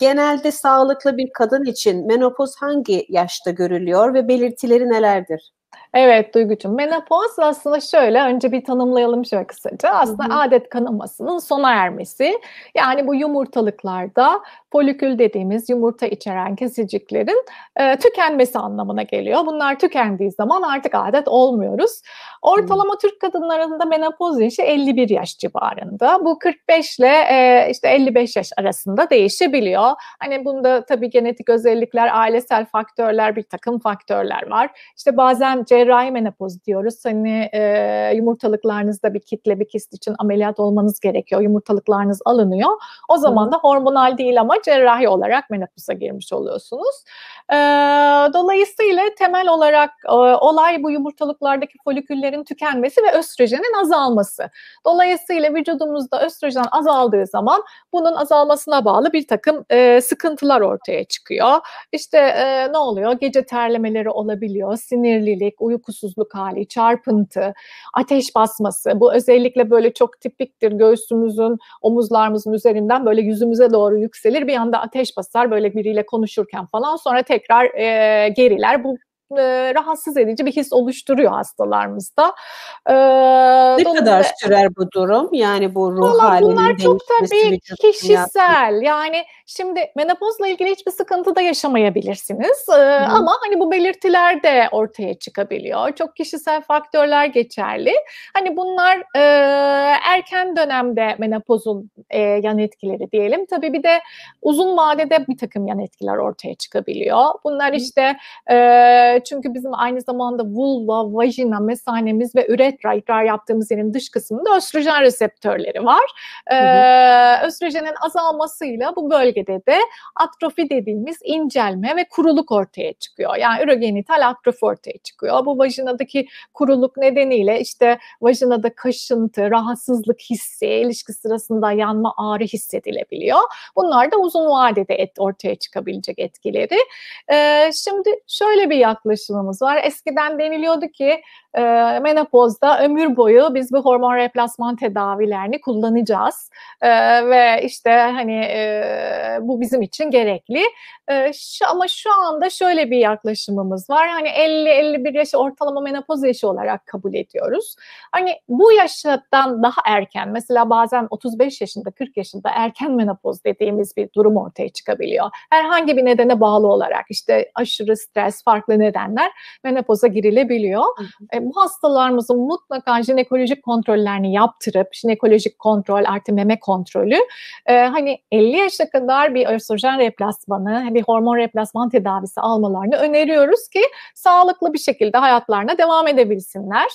Genelde sağlıklı bir kadın için menopoz hangi yaşta görülüyor ve belirtileri nelerdir? Evet Duygucuğum. Menopoz aslında şöyle önce bir tanımlayalım şöyle kısaca. Aslında hı hı. adet kanamasının sona ermesi. Yani bu yumurtalıklarda folikül dediğimiz yumurta içeren kesiciklerin e, tükenmesi anlamına geliyor. Bunlar tükendiği zaman artık adet olmuyoruz. Ortalama Türk kadınlarında menopoz yaşı 51 yaş civarında. Bu 45 ile e, işte 55 yaş arasında değişebiliyor. Hani bunda tabii genetik özellikler, ailesel faktörler, bir takım faktörler var. İşte bazen cerrahi menopoz diyoruz. Hani e, yumurtalıklarınızda bir kitle, bir kist için ameliyat olmanız gerekiyor. Yumurtalıklarınız alınıyor. O zaman da hormonal değil ama cerrahi olarak menopoza girmiş oluyorsunuz. E, dolayısıyla temel olarak e, olay bu yumurtalıklardaki foliküllerin tükenmesi ve östrojenin azalması. Dolayısıyla vücudumuzda östrojen azaldığı zaman bunun azalmasına bağlı bir takım e, sıkıntılar ortaya çıkıyor. İşte e, ne oluyor? Gece terlemeleri olabiliyor, sinirlilik, uykusuzluk hali, çarpıntı, ateş basması. Bu özellikle böyle çok tipiktir. Göğsümüzün, omuzlarımızın üzerinden böyle yüzümüze doğru yükselir. Bir anda ateş basar böyle biriyle konuşurken falan. Sonra tekrar e, geriler. Bu e, rahatsız edici bir his oluşturuyor hastalarımızda. E, ne kadar sürer bu durum? Yani bu ruh halinin bunlar çok tabii kişisel. Yani şimdi menopozla ilgili hiçbir sıkıntı da yaşamayabilirsiniz. E, ama hani bu belirtiler de ortaya çıkabiliyor. Çok kişisel faktörler geçerli. Hani bunlar e, erken dönemde menopozun e, yan etkileri diyelim. Tabii bir de uzun vadede bir takım yan etkiler ortaya çıkabiliyor. Bunlar işte e, çünkü bizim aynı zamanda vulva, vajina, mesanemiz ve üretra idrar yaptığımız yerin dış kısmında östrojen reseptörleri var. Ee, östrojenin azalmasıyla bu bölgede de atrofi dediğimiz incelme ve kuruluk ortaya çıkıyor. Yani ürogenital atrofi ortaya çıkıyor. Bu vajinadaki kuruluk nedeniyle işte vajinada kaşıntı, rahatsızlık hissi, ilişki sırasında yanma, ağrı hissedilebiliyor. Bunlar da uzun vadede et, ortaya çıkabilecek etkileri. Ee, şimdi şöyle bir yaklaşımımız var. Eskiden deniliyordu ki e, menopozda ömür boyu biz bu hormon replasman tedavilerini kullanacağız e, ve işte hani e, bu bizim için gerekli. E, şu, ama şu anda şöyle bir yaklaşımımız var. Hani 50-51 yaş ortalama menopoz yaşı olarak kabul ediyoruz. Hani bu yaştan daha erken mesela bazen 35 yaşında 40 yaşında erken menopoz dediğimiz bir durum ortaya çıkabiliyor. Herhangi bir nedene bağlı olarak işte aşırı stres, farklı nedenler menopoza girilebiliyor. Hı hı. E, bu hastalarımızın mutlaka jinekolojik kontrollerini yaptırıp jinekolojik kontrol artı meme kontrolü e, hani 50 yaşa kadar bir östrojen replasmanı, bir hormon replasman tedavisi almalarını öneriyoruz ki sağlıklı bir şekilde hayatlarına devam edebilsinler.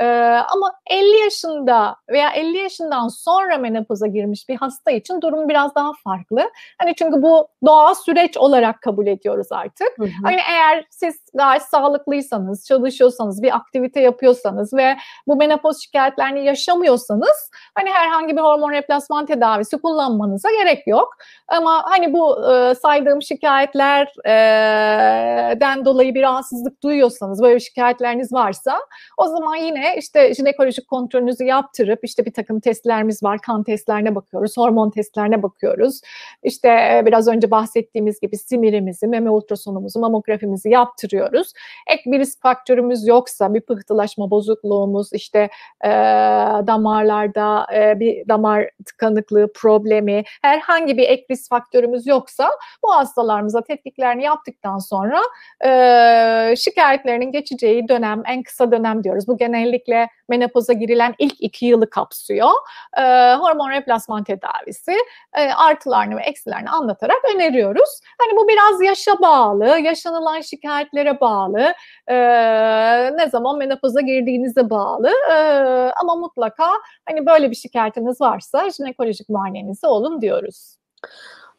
E, ama 50 yaşında veya 50 yaşından sonra menopoza girmiş bir hasta için durum biraz daha farklı. Hani çünkü bu doğal süreç olarak kabul ediyoruz artık. Hı hı. Hani eğer siz gayet sağlıklıysanız, çalışıyorsanız, bir aktivite yapıyorsanız ve bu menopoz şikayetlerini yaşamıyorsanız hani herhangi bir hormon replasman tedavisi kullanmanıza gerek yok. Ama hani bu e, saydığım şikayetlerden dolayı bir rahatsızlık duyuyorsanız, böyle şikayetleriniz varsa o zaman yine işte jinekolojik kontrolünüzü yaptırıp işte bir takım testlerimiz var. Kan testlerine bakıyoruz, hormon testlerine bakıyoruz. İşte e, biraz önce bahsettiğimiz gibi simirimizi, meme ultrasonumuzu, mamografimizi yaptırıyoruz. Ek bir risk faktörümüz yoksa, bir pıhtılaşma bozukluğumuz, işte e, damarlarda e, bir damar tıkanıklığı problemi, herhangi bir ek risk faktörümüz yoksa bu hastalarımıza tetkiklerini yaptıktan sonra e, şikayetlerinin geçeceği dönem, en kısa dönem diyoruz. Bu genellikle menopoza girilen ilk iki yılı kapsıyor. E, hormon replasman tedavisi e, artılarını ve eksilerini anlatarak öneriyoruz. Hani bu biraz yaşa bağlı, yaşanılan şikayetlere bağlı, e, ne zaman menopoza girdiğinize bağlı e, ama mutlaka hani böyle bir şikayetiniz varsa jinekolojik muayenenizi olun diyoruz.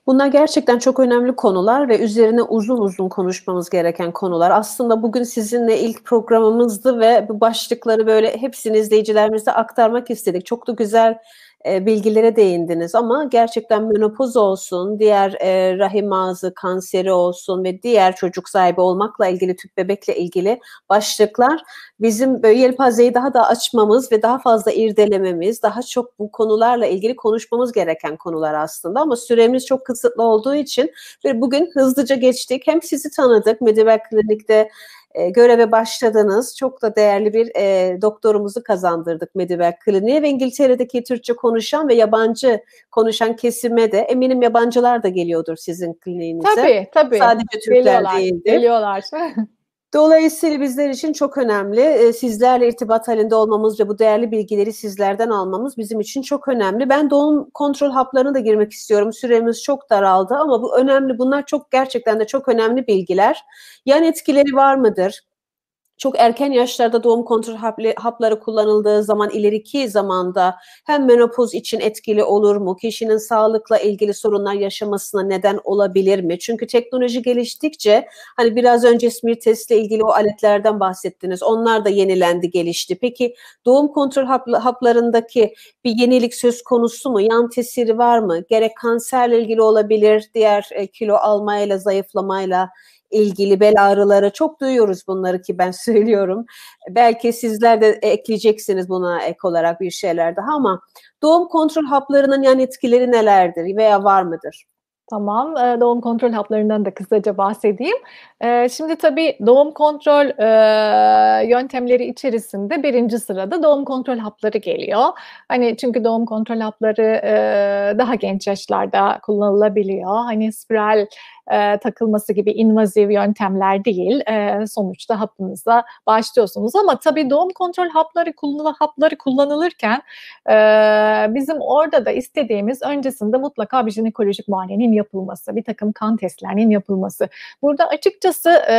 Bunlar gerçekten çok önemli konular ve üzerine uzun uzun konuşmamız gereken konular. Aslında bugün sizinle ilk programımızdı ve bu başlıkları böyle hepsini izleyicilerimize aktarmak istedik. Çok da güzel e, bilgilere değindiniz ama gerçekten menopoz olsun, diğer e, rahim ağzı kanseri olsun ve diğer çocuk sahibi olmakla ilgili tüp bebekle ilgili başlıklar bizim böyle yelpazeyi daha da açmamız ve daha fazla irdelememiz, daha çok bu konularla ilgili konuşmamız gereken konular aslında ama süremiz çok kısıtlı olduğu için ve bugün hızlıca geçtik. Hem sizi tanıdık Medibel Klinik'te e, göreve başladınız. Çok da değerli bir e, doktorumuzu kazandırdık Medibel Kliniğe ve İngiltere'deki Türkçe konuşan ve yabancı konuşan kesime de eminim yabancılar da geliyordur sizin kliniğinize. Tabii tabii. Sadece Türkler geliyorlar, değildir. Geliyorlar. Dolayısıyla bizler için çok önemli. Ee, sizlerle irtibat halinde olmamız ve bu değerli bilgileri sizlerden almamız bizim için çok önemli. Ben doğum kontrol haplarına da girmek istiyorum. Süremiz çok daraldı ama bu önemli. Bunlar çok gerçekten de çok önemli bilgiler. Yan etkileri var mıdır? Çok erken yaşlarda doğum kontrol hapları kullanıldığı zaman ileriki zamanda hem menopoz için etkili olur mu? Kişinin sağlıkla ilgili sorunlar yaşamasına neden olabilir mi? Çünkü teknoloji geliştikçe hani biraz önce smear testle ilgili o aletlerden bahsettiniz. Onlar da yenilendi, gelişti. Peki doğum kontrol haplarındaki bir yenilik söz konusu mu? Yan tesiri var mı? Gerek kanserle ilgili olabilir, diğer e, kilo almayla, zayıflamayla ilgili bel ağrıları çok duyuyoruz bunları ki ben söylüyorum. Belki sizler de ekleyeceksiniz buna ek olarak bir şeyler daha ama doğum kontrol haplarının yan etkileri nelerdir veya var mıdır? Tamam, doğum kontrol haplarından da kısaca bahsedeyim. Şimdi tabii doğum kontrol yöntemleri içerisinde birinci sırada doğum kontrol hapları geliyor. Hani çünkü doğum kontrol hapları daha genç yaşlarda kullanılabiliyor. Hani spiral e, takılması gibi invaziv yöntemler değil. E, sonuçta hapınıza başlıyorsunuz ama tabii doğum kontrol hapları, kullan hapları kullanılırken e, bizim orada da istediğimiz öncesinde mutlaka bir jinekolojik muayenenin yapılması, bir takım kan testlerinin yapılması. Burada açıkçası e,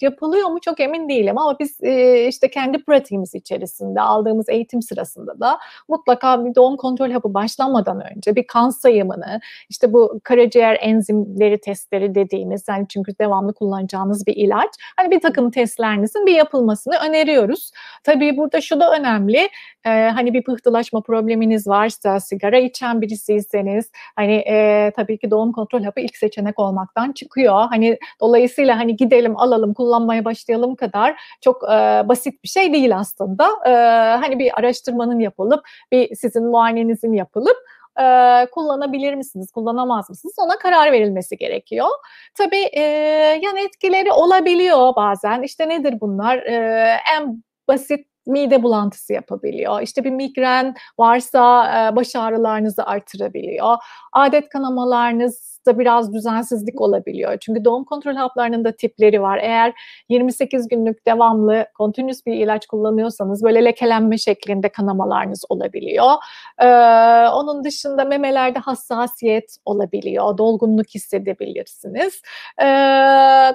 yapılıyor mu çok emin değilim ama biz e, işte kendi pratiğimiz içerisinde aldığımız eğitim sırasında da mutlaka bir doğum kontrol hapı başlanmadan önce bir kan sayımını, işte bu karaciğer enzimleri testleri dediğimiz yani çünkü devamlı kullanacağınız bir ilaç. Hani bir takım testlerinizin bir yapılmasını öneriyoruz. Tabii burada şu da önemli. E, hani bir pıhtılaşma probleminiz varsa, sigara içen birisiyseniz hani e, tabii ki doğum kontrol hapı ilk seçenek olmaktan çıkıyor. Hani dolayısıyla hani gidelim alalım kullanmaya başlayalım kadar çok e, basit bir şey değil aslında. E, hani bir araştırmanın yapılıp bir sizin muayenenizin yapılıp e, kullanabilir misiniz, kullanamaz mısınız? Ona karar verilmesi gerekiyor. Tabii e, yan etkileri olabiliyor bazen. İşte nedir bunlar? E, en basit mide bulantısı yapabiliyor. İşte bir migren varsa e, baş ağrılarınızı artırabiliyor. Adet kanamalarınız da biraz düzensizlik olabiliyor. Çünkü doğum kontrol haplarının da tipleri var. Eğer 28 günlük devamlı kontinüs bir ilaç kullanıyorsanız böyle lekelenme şeklinde kanamalarınız olabiliyor. Ee, onun dışında memelerde hassasiyet olabiliyor. Dolgunluk hissedebilirsiniz. Ee,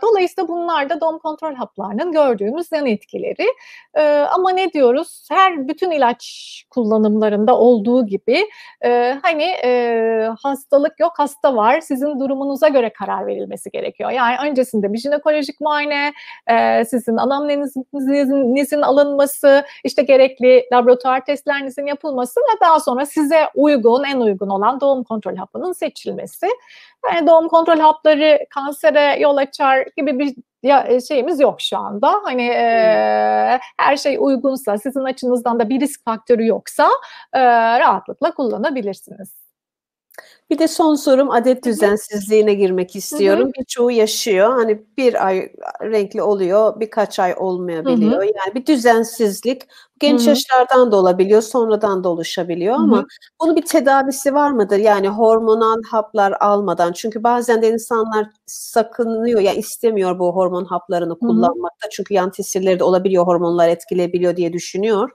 dolayısıyla bunlar da doğum kontrol haplarının gördüğümüz yan etkileri. Ee, ama ne diyoruz? Her bütün ilaç kullanımlarında olduğu gibi e, hani e, hastalık yok hasta var. Siz sizin durumunuza göre karar verilmesi gerekiyor. Yani öncesinde bir jinekolojik muayene, e, sizin anamnenizin alınması, işte gerekli laboratuvar testlerinizin yapılması ve daha sonra size uygun, en uygun olan doğum kontrol hapının seçilmesi. Yani doğum kontrol hapları kansere yol açar gibi bir ya e, şeyimiz yok şu anda. Hani e, her şey uygunsa, sizin açınızdan da bir risk faktörü yoksa e, rahatlıkla kullanabilirsiniz. Bir de son sorum adet düzensizliğine girmek istiyorum. Birçoğu yaşıyor. Hani bir ay renkli oluyor, birkaç ay olmayabiliyor. Hı hı. Yani bir düzensizlik genç Hı-hı. yaşlardan da olabiliyor, sonradan da oluşabiliyor ama Hı-hı. bunun bir tedavisi var mıdır? Yani hormonal haplar almadan. Çünkü bazen de insanlar sakınıyor ya yani istemiyor bu hormon haplarını kullanmakta. Hı-hı. Çünkü yan tesirleri de olabiliyor, hormonlar etkileyebiliyor diye düşünüyor.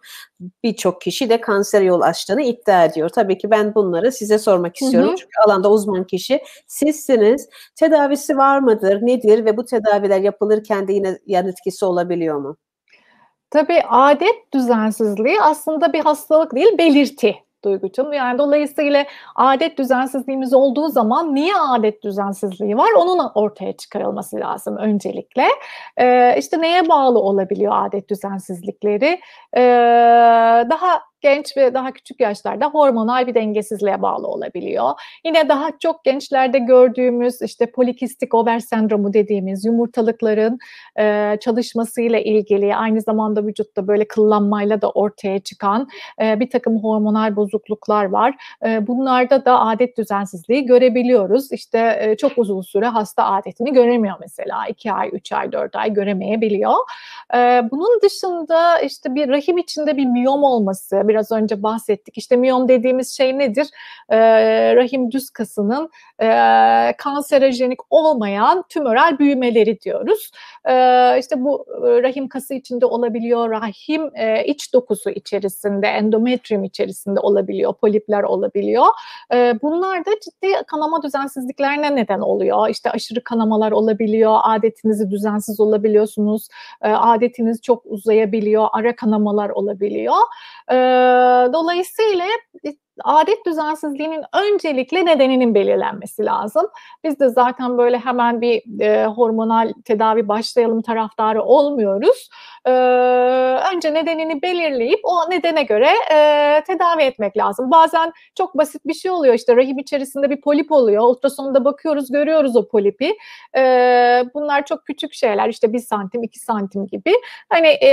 Birçok kişi de kanser yol açtığını iddia ediyor. Tabii ki ben bunları size sormak istiyorum. Hı-hı. Çünkü alanda uzman kişi sizsiniz. Tedavisi var mıdır? Nedir ve bu tedaviler yapılırken de yine yan etkisi olabiliyor mu? Tabii adet düzensizliği aslında bir hastalık değil, belirti Duygucuğum. Yani dolayısıyla adet düzensizliğimiz olduğu zaman niye adet düzensizliği var onun ortaya çıkarılması lazım öncelikle. Ee, işte neye bağlı olabiliyor adet düzensizlikleri? Ee, daha genç ve daha küçük yaşlarda hormonal bir dengesizliğe bağlı olabiliyor. Yine daha çok gençlerde gördüğümüz işte polikistik over sendromu dediğimiz yumurtalıkların e, çalışmasıyla ilgili aynı zamanda vücutta böyle kıllanmayla da ortaya çıkan e, bir takım hormonal bozukluklar var. E, bunlarda da adet düzensizliği görebiliyoruz. İşte e, çok uzun süre hasta adetini göremiyor mesela. 2 ay, 3 ay, 4 ay göremeyebiliyor. E, bunun dışında işte bir rahim içinde bir miyom olması, biraz önce bahsettik. İşte miyom dediğimiz şey nedir? E, rahim düz kasının e, kanserojenik olmayan tümörel büyümeleri diyoruz. E, işte bu e, rahim kası içinde olabiliyor, rahim e, iç dokusu içerisinde, endometrium içerisinde olabiliyor, polipler olabiliyor. E, bunlar da ciddi kanama düzensizliklerine neden oluyor. İşte aşırı kanamalar olabiliyor, adetinizi düzensiz olabiliyorsunuz, e, adetiniz çok uzayabiliyor, ara kanamalar olabiliyor. E, dolayısıyla adet düzensizliğinin öncelikle nedeninin belirlenmesi lazım. Biz de zaten böyle hemen bir e, hormonal tedavi başlayalım taraftarı olmuyoruz. E, önce nedenini belirleyip o nedene göre e, tedavi etmek lazım. Bazen çok basit bir şey oluyor işte rahim içerisinde bir polip oluyor. Ultrasonda bakıyoruz görüyoruz o polipi. E, bunlar çok küçük şeyler işte bir santim iki santim gibi. Hani e,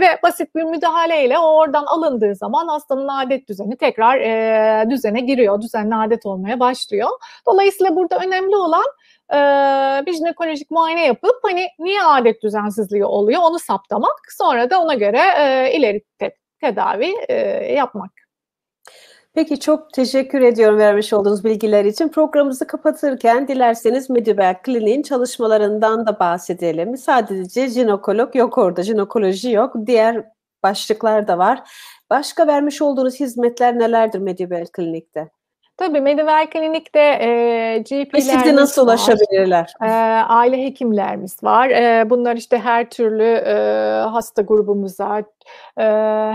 ve basit bir müdahaleyle o oradan alındığı zaman hastanın adet düzeni tekrar e, e, düzene giriyor, düzenli adet olmaya başlıyor. Dolayısıyla burada önemli olan e, bir jinekolojik muayene yapıp hani niye adet düzensizliği oluyor onu saptamak, sonra da ona göre e, ileri te- tedavi e, yapmak. Peki çok teşekkür ediyorum vermiş olduğunuz bilgiler için. Programımızı kapatırken dilerseniz Medibel Kliniğin çalışmalarından da bahsedelim. Sadece jinekolog yok orada, jinekoloji yok. Diğer başlıklar da var. Başka vermiş olduğunuz hizmetler nelerdir Medibel Klinik'te? Tabii Medivel Klinik'te e, GP'lerimiz Size nasıl ulaşabilirler? E, aile hekimlerimiz var. E, bunlar işte her türlü e, hasta grubumuza, e,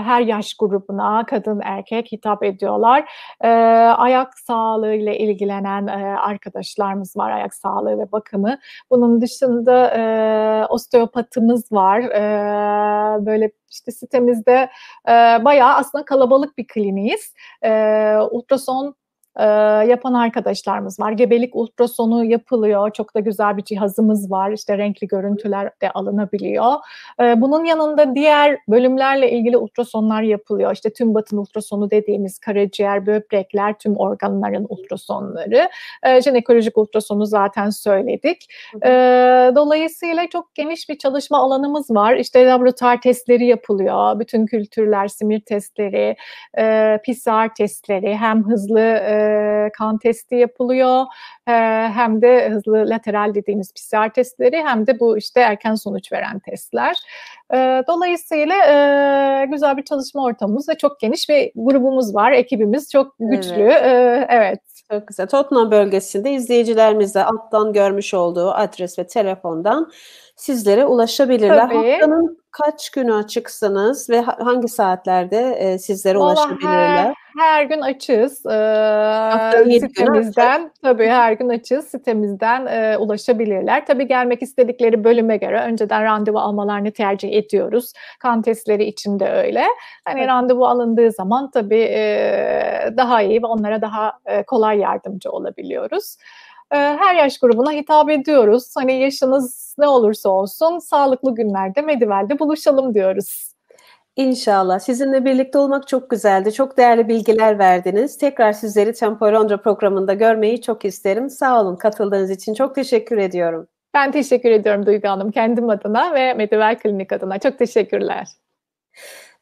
her yaş grubuna, kadın erkek hitap ediyorlar. E, ayak sağlığı ile ilgilenen e, arkadaşlarımız var, ayak sağlığı ve bakımı. Bunun dışında e, osteopatımız var. E, böyle işte sitemizde e, bayağı aslında kalabalık bir kliniğiz. E, ultrason e, yapan arkadaşlarımız var. Gebelik ultrasonu yapılıyor. Çok da güzel bir cihazımız var. İşte renkli görüntüler de alınabiliyor. E, bunun yanında diğer bölümlerle ilgili ultrasonlar yapılıyor. İşte tüm batın ultrasonu dediğimiz karaciğer, böbrekler, tüm organların ultrasonları. E, jinekolojik ultrasonu zaten söyledik. E, dolayısıyla çok geniş bir çalışma alanımız var. İşte laboratuvar testleri yapılıyor. Bütün kültürler, simir testleri, e, PCR testleri hem hızlı e, kan testi yapılıyor e, hem de hızlı lateral dediğimiz PCR testleri hem de bu işte erken sonuç veren testler. E, dolayısıyla e, güzel bir çalışma ortamımız ve çok geniş bir grubumuz var. Ekibimiz çok güçlü. Evet. E, evet. Çok güzel. Tottenham bölgesinde izleyicilerimiz de alttan görmüş olduğu adres ve telefondan sizlere ulaşabilirler. Tabii. Haftanın kaç günü açıksınız ve hangi saatlerde e, sizlere Vallahi ulaşabilirler? Her, her gün açız. Ee, sitemizden tabii her gün açız. Sitemizden e, ulaşabilirler. Tabii gelmek istedikleri bölüme göre önceden randevu almalarını tercih ediyoruz. Kan testleri için de öyle. Hani evet. randevu alındığı zaman tabii e, daha iyi ve onlara daha e, kolay yardımcı olabiliyoruz her yaş grubuna hitap ediyoruz. Hani yaşınız ne olursa olsun sağlıklı günlerde Medivel'de buluşalım diyoruz. İnşallah. Sizinle birlikte olmak çok güzeldi. Çok değerli bilgiler verdiniz. Tekrar sizleri Tempo Londra programında görmeyi çok isterim. Sağ olun katıldığınız için. Çok teşekkür ediyorum. Ben teşekkür ediyorum Duygu Hanım. Kendim adına ve Medivel Klinik adına. Çok teşekkürler.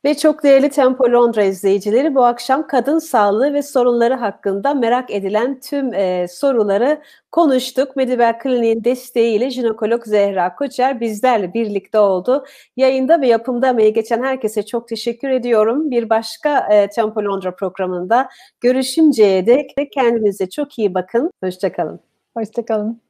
Ve çok değerli Tempo Londra izleyicileri bu akşam kadın sağlığı ve sorunları hakkında merak edilen tüm e, soruları konuştuk. Medibel Kliniğin desteğiyle jinekolog Zehra Koçer bizlerle birlikte oldu. Yayında ve yapımda emeği geçen herkese çok teşekkür ediyorum. Bir başka e, Tempo Londra programında görüşünceye dek kendinize çok iyi bakın. Hoşçakalın. Hoşçakalın.